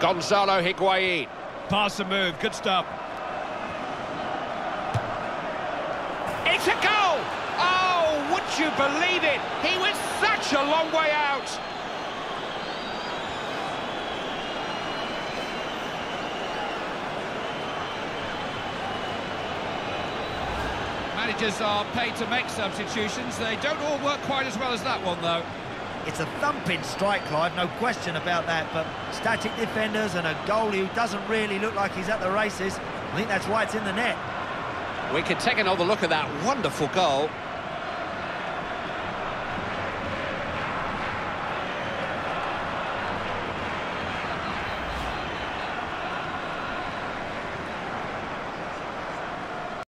Gonzalo Higuain. Pass and move, good stop. It's a goal! Oh, would you believe it? He was such a long way out. Managers are paid to make substitutions. They don't all work quite as well as that one, though. It's a thumping strike, Clive, no question about that, but static defenders and a goalie who doesn't really look like he's at the races, I think that's why it's in the net. We can take another look at that wonderful goal.